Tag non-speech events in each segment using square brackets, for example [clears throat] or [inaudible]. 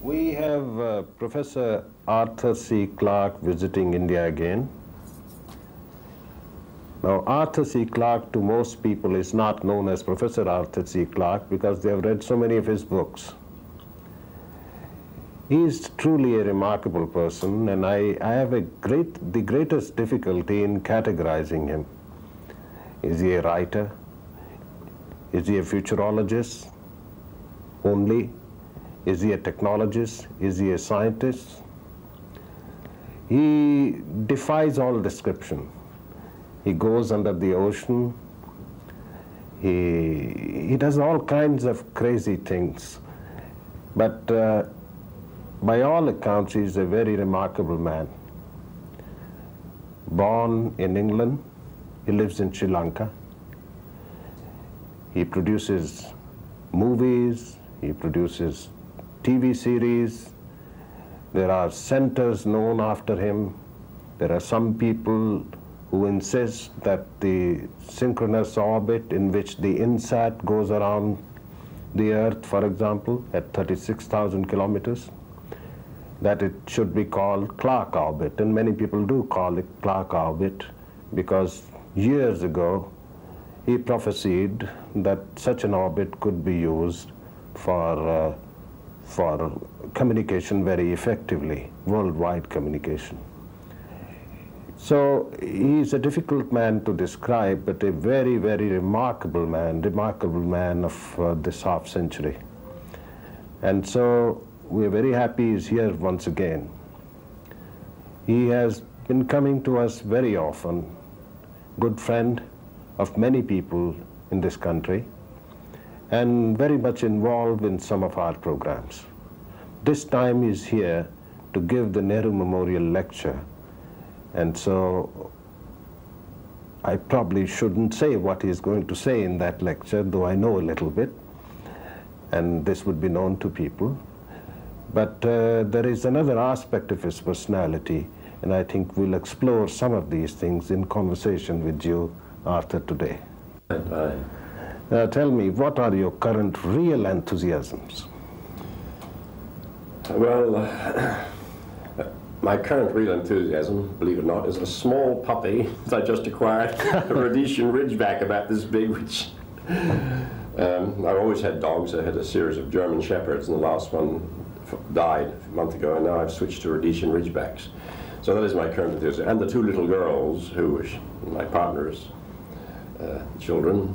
We have uh, Professor Arthur C. Clarke visiting India again. Now, Arthur C. Clarke to most people is not known as Professor Arthur C. Clarke because they have read so many of his books. He is truly a remarkable person, and I, I have a great, the greatest difficulty in categorizing him. Is he a writer? Is he a futurologist only? Is he a technologist? Is he a scientist? He defies all description. He goes under the ocean. He, he does all kinds of crazy things. But uh, by all accounts, he's a very remarkable man. Born in England, he lives in Sri Lanka. He produces movies, he produces TV series. There are centers known after him. There are some people who insist that the synchronous orbit in which the INSAT goes around the Earth, for example, at 36,000 kilometers, that it should be called Clarke orbit. And many people do call it Clarke orbit because years ago he prophesied that such an orbit could be used for, uh, for communication very effectively, worldwide communication. So he is a difficult man to describe, but a very, very remarkable man, remarkable man of uh, this half century. And so we're very happy he's here once again. He has been coming to us very often, good friend of many people in this country, and very much involved in some of our programs. This time he's here to give the Nehru Memorial Lecture and so I probably shouldn't say what he's going to say in that lecture, though I know a little bit, and this would be known to people. But uh, there is another aspect of his personality, and I think we'll explore some of these things in conversation with you, Arthur, today. Bye. Uh, tell me, what are your current real enthusiasms? Well, uh, [coughs] my current real enthusiasm, believe it or not, is a small puppy that I just acquired, [laughs] a Rhodesian Ridgeback about this big, which um, I've always had dogs. I had a series of German Shepherds, and the last one died a month ago, and now I've switched to Rhodesian Ridgebacks. So that is my current enthusiasm. And the two little girls, who were my partner's uh, children,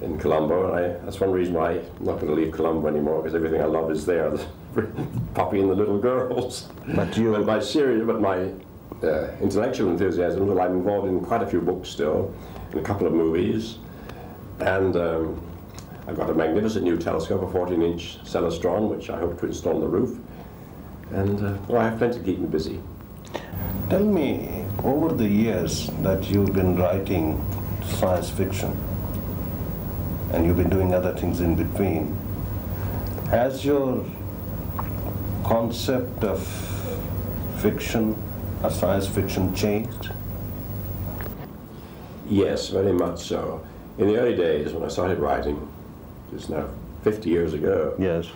in Colombo, and I, that's one reason why I'm not going to leave Colombo anymore because everything I love is there. The [laughs] puppy and the little girls. But you, but my serious, but my uh, intellectual enthusiasm. Well, I'm involved in quite a few books still, in a couple of movies, and um, I've got a magnificent new telescope, a 14-inch Celestron, which I hope to install on the roof. And uh, well, I have plenty to keep me busy. Tell me, over the years that you've been writing science fiction, and you've been doing other things in between, has your concept of fiction or science fiction changed? Yes, very much so. In the early days, when I started writing, just now 50 years ago, Yes.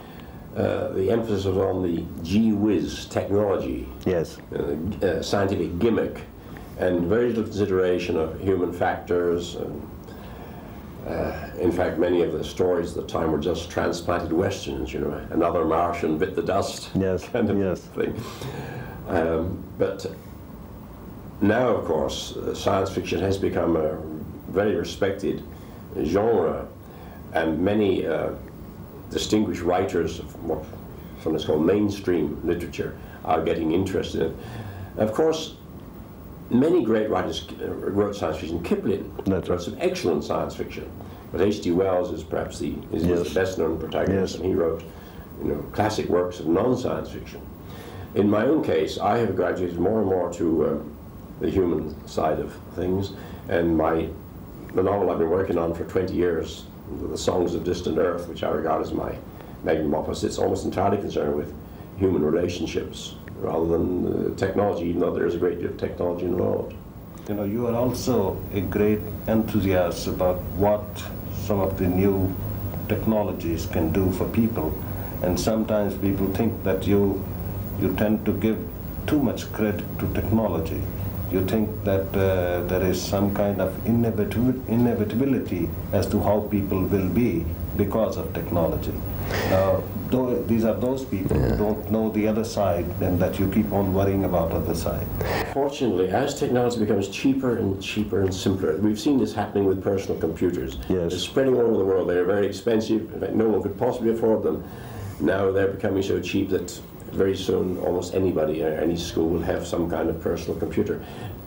uh, the emphasis was on the gee whiz technology, Yes. uh, uh, scientific gimmick, and very little consideration of human factors. And, uh, in fact, many of the stories at the time were just transplanted westerns, you know, another Martian bit the dust Yes, [laughs] kind of yes. thing. Um, but now, of course, uh, science fiction has become a very respected genre, and many uh, distinguished writers of what sometimes called mainstream literature are getting interested in it. Of course, many great writers uh, wrote science fiction. Kipling That's wrote some excellent science fiction, but H.G. Wells is perhaps the is Yes. the best-known protagonist, Yes. and he wrote, you know, classic works of non-science fiction. In my own case, I have graduated more and more to um, the human side of things, and my the novel I've been working on for 20 years, The Songs of Distant Earth, which I regard as my magnum opus, it's almost entirely concerned with human relationships rather than uh, technology, even though there is a great deal of technology involved. You know, you are also a great enthusiast about what some of the new technologies can do for people. And sometimes people think that you, you tend to give too much credit to technology. You think that uh, there is some kind of inevitabil- inevitability as to how people will be because of technology. These are those people who don't know the other side and that you keep on worrying about other side. Fortunately, as technology becomes cheaper and cheaper and simpler, we've seen this happening with personal computers. Yes. They're spreading all over the world. They're very expensive. In fact, no one could possibly afford them. Now they're becoming so cheap that very soon almost anybody or any school will have some kind of personal computer.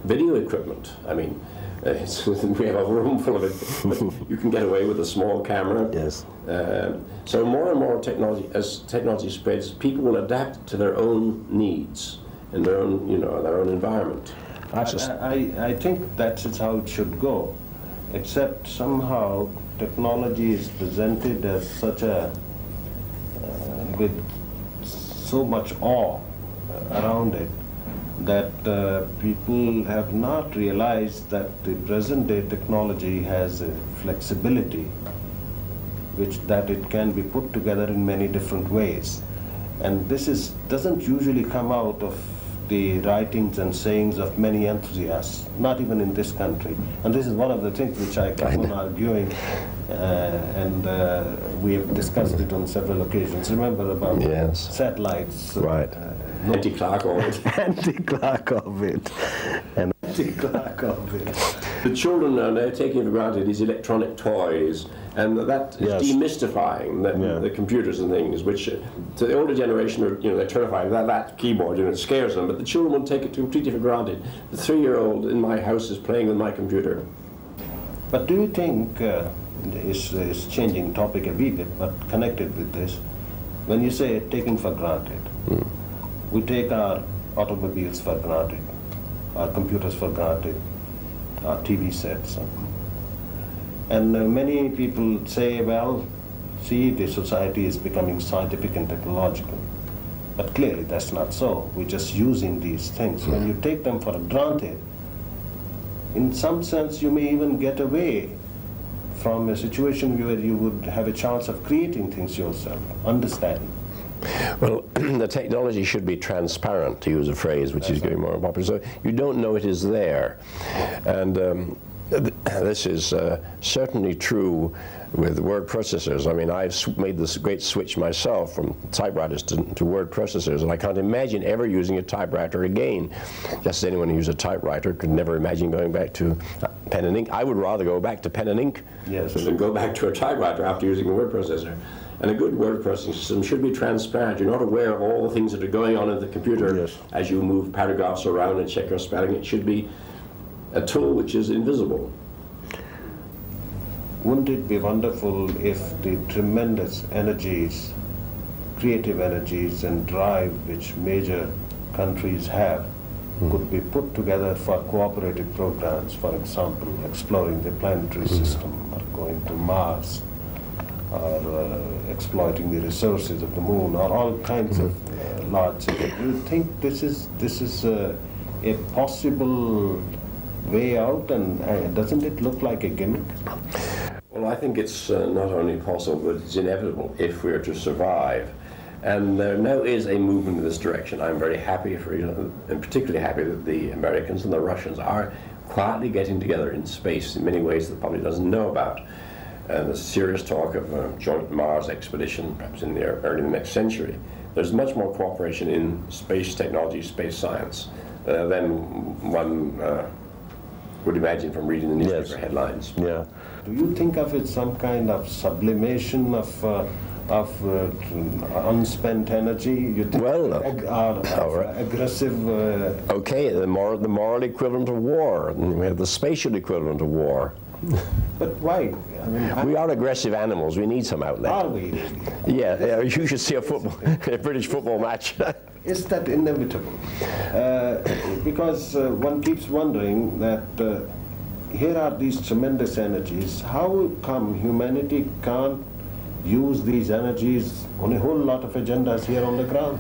Video equipment, I mean, it's, we have a room full of it, you can get away with a small camera. Yes. Um, so more and more technology, as technology spreads, people will adapt to their own needs and their own, you know, their own environment. I, I, I think that's just how it should go, except somehow technology is presented as such a, uh, with so much awe around it, that uh, people have not realized that the present day technology has a flexibility which that it can be put together in many different ways. And this is, doesn't usually come out of the writings and sayings of many enthusiasts, not even in this country. And this is one of the things which I keep on arguing, uh, and uh, we have discussed it on several occasions. Remember about Yes. satellites? uh, Right. no Anti-Clarke orbit. [laughs] anti-clock of it, and anti-clock of it. the children are now taking for granted these electronic toys, and that is Yes. demystifying the, Yeah. the computers and things. Which uh, to the older generation, are, you know, they're terrified of that, that keyboard. You know, it scares them. But the children will take it completely for granted. The three-year-old in my house is playing with my computer. But do you think, uh, it's, it's changing topic a wee bit, but connected with this, when you say taking for granted, we take our automobiles for granted, our computers for granted, our TV sets. and- uh, many people say, well, see, the society is becoming scientific and technological. But clearly that's not so. We're just using these things. When you take them for granted, in some sense, you may even get away from a situation where you would have a chance of creating things yourself, understanding. Well, [clears throat] the technology should be transparent, to use a phrase which is getting more popular. So you don't know it is there. And um, th- [coughs] this is uh, certainly true with word processors. I mean, I've made this great switch myself from typewriters to, to word processors, and I can't imagine ever using a typewriter again. Just as anyone who used a typewriter could never imagine going back to uh, pen and ink. I would rather go back to pen and ink. Yes. then go back to a typewriter after using a word processor. And a good word processing system should be transparent. You're not aware of all the things that are going on in the computer Yes. as you move paragraphs around and check your spelling. It should be a tool which is invisible. Wouldn't it be wonderful if the tremendous energies, creative energies and drive which major countries have hmm. could be put together for cooperative programs, for example, exploring the planetary hmm. system or going to Mars or uh, exploiting the resources of the moon or all kinds of uh, large cities. Do you think this is, this is uh, a possible way out and uh, doesn't it look like a gimmick? Well, I think it's uh, not only possible, but it's inevitable if we are to survive. And there now is a movement in this direction. I'm very happy for, you know, and particularly happy that the Americans and the Russians are quietly getting together in space in many ways that the public doesn't know about. And there's serious talk of a joint Mars expedition, perhaps in the early next century. There's much more cooperation in space technology, space science, uh, than one uh, would imagine from reading the newspaper Yes. headlines. Yeah. Do you think of it some kind of sublimation of uh, of uh, unspent energy? You think Well, uh, ag- or, of all right. aggressive. Uh, Okay, the moral, the moral equivalent of war. We have the spatial equivalent of war. But why? I mean, We are aggressive animals. We need some outlet. are we? Yeah, yeah, [laughs] you should see a football, [laughs] a British football match. [laughs] Is that inevitable? Uh, because uh, one keeps wondering that uh, here are these tremendous energies. How come humanity can't use these energies on a whole lot of agendas here on the ground?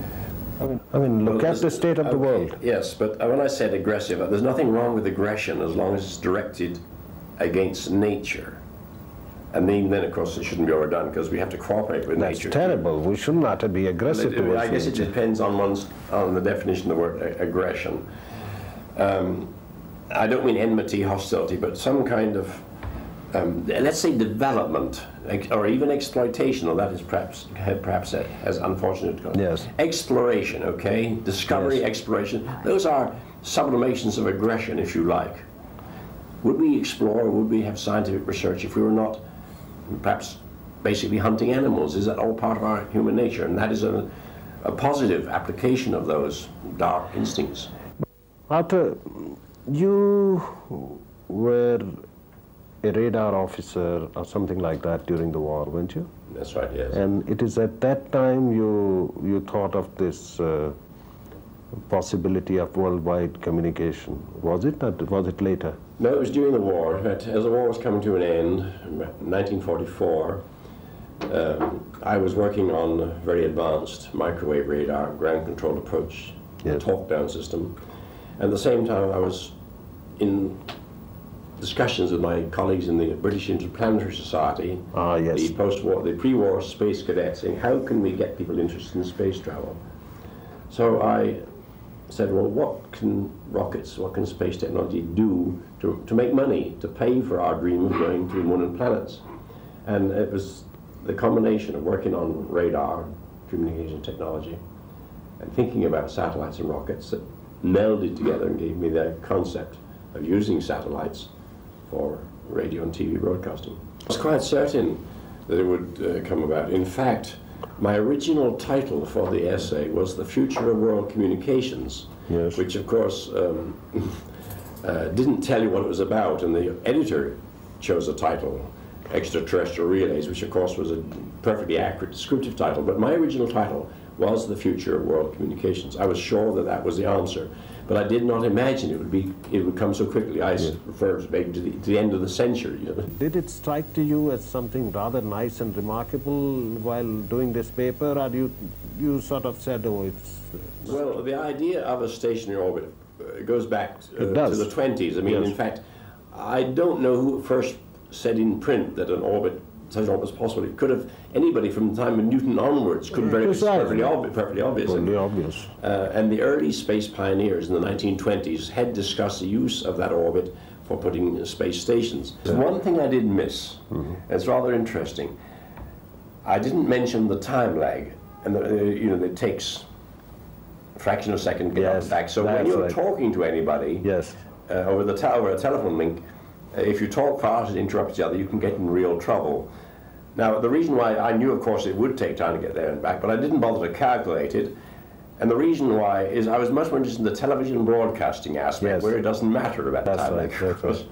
I mean, I mean look Well, at the state of the world. Yes, but uh, when I said aggressive, uh, there's nothing wrong with aggression as long as it's directed against nature. And then, then, of course, it shouldn't be overdone because we have to cooperate with That's nature. terrible. We should not be aggressive It- I guess it depends on one's on the definition of the word aggression. Um, I don't mean enmity, hostility, but some kind of um, let's say development or even exploitation. Or that is perhaps perhaps a- as unfortunate. Yes. Exploration, okay, discovery, Yes. exploration. Those are sublimations of aggression, if you like. Would we explore? Would we have scientific research if we were not perhaps basically hunting animals? Is that all part of our human nature? And that is a, a positive application of those dark instincts. Arthur, you were a radar officer or something like that during the war, weren't you? That's right, yes. And it is at that time you you thought of this uh, possibility of worldwide communication. Was it? Or was it later? No, it was during the war. Fact, as the war was coming to an end, in 1944, um, I was working on a very advanced microwave radar, ground control approach, Yes. talk down system. And at the same time, I was in discussions with my colleagues in the British Interplanetary Society, Ah, yes. the post-war, the pre-war space cadets, saying, how can we get people interested in space travel? So I said, well, what can rockets, what can space technology do to, to make money, to pay for our dream of going to the moon and planets? And it was the combination of working on radar, communication technology, and thinking about satellites and rockets that melded together and gave me the concept of using satellites for radio and TV broadcasting. I was quite certain that it would uh, come about. In fact, my original title for the essay was The Future of World Communications, Yes. which of course um, [laughs] uh, didn't tell you what it was about, and the editor chose a title, Extraterrestrial Relays, which of course was a perfectly accurate descriptive title, but my original title was The Future of World Communications. I was sure that that was the answer, but I did not imagine it would be it would come so quickly. I s- referred maybe to the, to the end of the century. You know. Did it strike to you as something rather nice and remarkable while doing this paper, or you you sort of said, oh, it's Well, the idea of a stationary orbit uh, goes back uh, to the 20s. I mean, Yes. in fact, I don't know who first said in print that an orbit, such an orbit was possible. It could have, anybody from the time of Newton onwards could very Precisely. perfectly, obvi- perfectly obvious. Perfectly obvious. Uh, and the early space pioneers in the 1920s had discussed the use of that orbit for putting space stations. There's one thing I did miss. Mm -hmm. It's rather interesting. I didn't mention the time lag, and the, uh, you know, it takes a fraction of a second to get Yes, back. So when you're right. talking to anybody Yes. uh, over the over a telephone link, if you talk fast and interrupt each other, you can get in real trouble. Now, the reason why I knew, of course, it would take time to get there and back, but I didn't bother to calculate it. And the reason why is I was much more interested in the television broadcasting aspect, Yes. where it doesn't matter about That's time. right. That's right.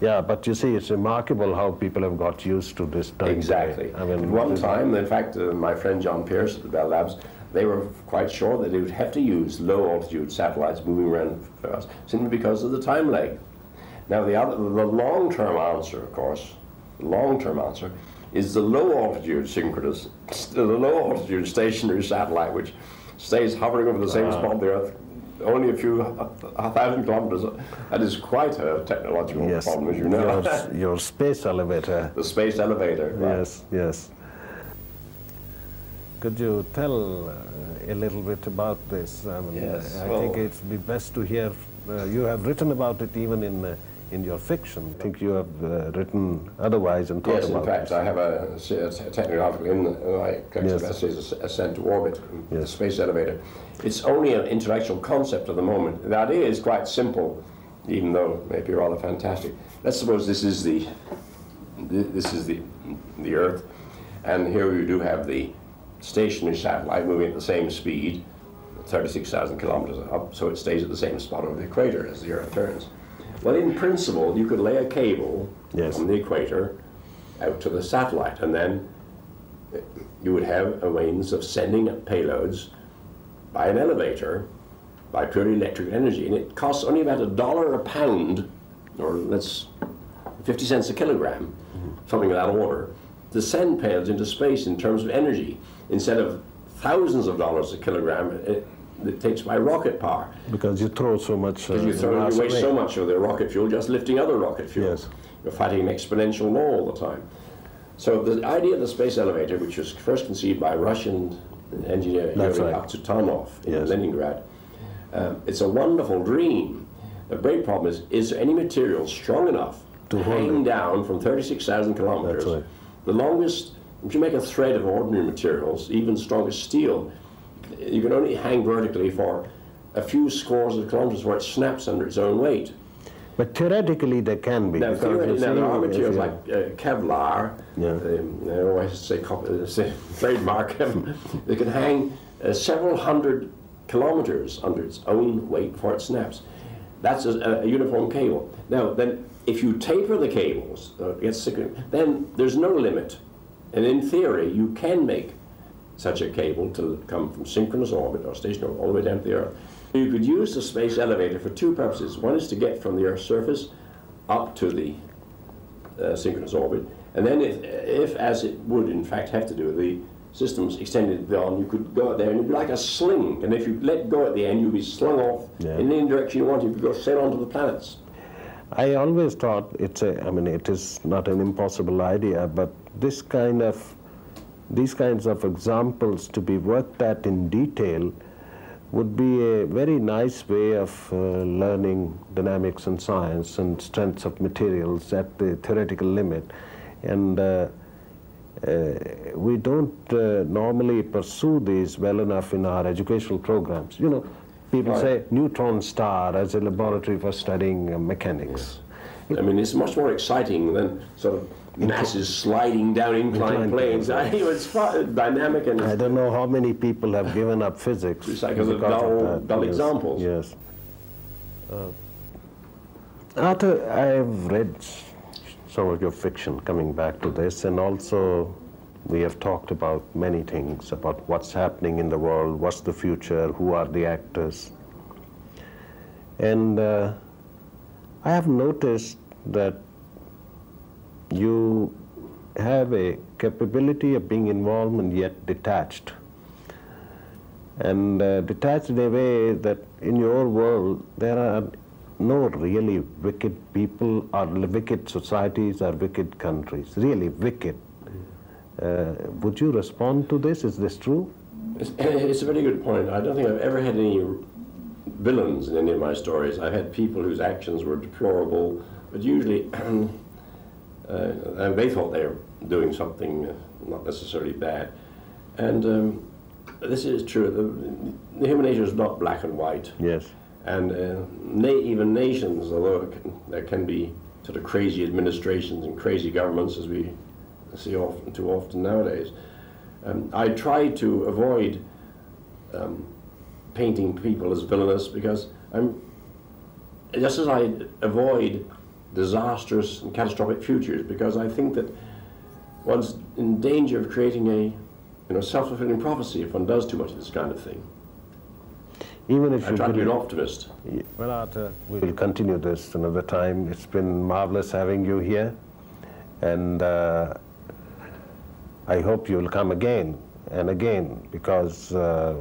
Yeah, but you see, it's remarkable how people have got used to this time. Exactly. I mean, At one time, in fact, uh, my friend John Pierce at the Bell Labs, they were quite sure that they would have to use low altitude satellites moving around fast, simply because of the time lag. Now, the other, the long term answer, of course, the long term answer is the low altitude synchronous, the low altitude stationary satellite, which stays hovering over the same spot on the Earth. Only a few a, a thousand kilometers. That is quite a technological yes, problem, as you know. your, [laughs] your space elevator. the space elevator. right. Yes, yes. Could you tell uh, a little bit about this? I, mean, Yes, I well- think it'd be best to hear. Uh, you have written about it even in uh, in your fiction. I think you have uh, written otherwise and thought Yes, in about fact, this. I have a, a technical article in the- my collection of essays, Ascent to Orbit, the space elevator. It's only an intellectual concept at the moment. The idea is quite simple, even though it may be rather fantastic. Let's suppose this is the this is the the Earth, and here we do have the stationary satellite moving at the same speed, 36,000 kilometers up, so it stays at the same spot over the equator as the Earth turns. Well, in principle, you could lay a cable Yes. from the equator out to the satellite, and then uh, you would have a means of sending payloads by an elevator by pure electric energy, and it costs only about a dollar a pound, or let's 50 cents a kilogram, mm-hmm. something of that order, to send payloads into space in terms of energy, instead of thousands of dollars a kilogram it, it takes by rocket power. because you throw so much. Uh, Because you, throw, you waste away. so much of the rocket fuel just lifting other rocket fuel. Yes. You're fighting an exponential law all the time. So the idea of the space elevator, which was first conceived by Russian engineer Yuri right. In Yes. Leningrad, um, it's a wonderful dream. The great problem is, is there any material strong enough to, hang down from 36,000 kilometers? Right. The longest, if you make a thread of ordinary materials, even strong as steel, you can only hang vertically for a few scores of kilometers where it snaps under its own weight. But theoretically, there can be. Now, theoretically, now there are materials like uh, Kevlar, Yeah. um, I always say, cop- uh, say [laughs] trademark, they can hang uh, several hundred kilometers under its own weight before it snaps. That's a, a uniform cable. Now, then, if you taper the cables, uh, it gets thicker, then there's no limit. And in theory, you can make such a cable to come from synchronous orbit or stationary all the way down to the Earth. You could use the space elevator for two purposes. One is to get from the Earth's surface up to the uh, synchronous orbit, and then if, if, as it would in fact have to do, the systems extended beyond, you could go out there and it'd be like a sling, and if you let go at the end, you'd be slung off Yeah. in any direction you want. You could go sail onto the planets. I always thought it's a, I mean, it is not an impossible idea, but this kind of, these kinds of examples to be worked at in detail would be a very nice way of uh, learning dynamics and science and strengths of materials at the theoretical limit. And uh, uh, we don't uh, normally pursue these well enough in our educational programs. You know, people Right. say neutron star as a laboratory for studying uh, mechanics. I mean, it's much more exciting than sort of masses sliding down inclined planes. [laughs] I, it's fun, dynamic and I don't know how many people have given up physics as a dull- dull yes, examples. Yes. Uh, Arthur, I've read some of your fiction coming back to this, and also we have talked about many things about what's happening in the world, what's the future, who are the actors. And uh, I have noticed that you have a capability of being involved and yet detached. And uh, detached in a way that in your world there are no really wicked people or wicked societies or wicked countries, really wicked. Uh, would you respond to this? Is this true? It's, [clears throat] it's a very good point. I don't think I've ever had any villains in any of my stories. I've had people whose actions were deplorable, but usually [clears throat] and they thought they were doing something uh, not necessarily bad. And um, this is true. The, the human nature is not black and white. Yes. And uh, na- even nations, although it can, there can be sort of crazy administrations and crazy governments, as we see often, too often nowadays, um, I try to avoid um, painting people as villainous because I'm just as I avoid disastrous and catastrophic futures because I think that one's in danger of creating a you know self-fulfilling prophecy if one does too much of this kind of thing. Even if I you try to be an optimist. Well, Arthur, we will continue this another time. It's been marvelous having you here, and uh, I hope you will come again and again because uh,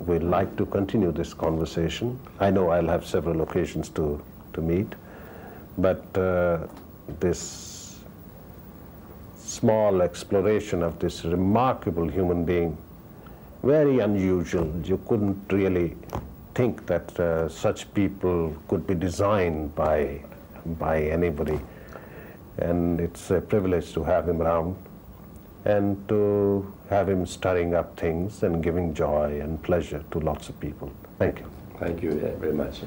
we'd like to continue this conversation. I know I'll have several occasions to, to meet, but uh, this small exploration of this remarkable human being very unusual. You couldn't really think that uh, such people could be designed by, by anybody. And it's a privilege to have him around and to have him stirring up things and giving joy and pleasure to lots of people. Thank you. Thank you very much.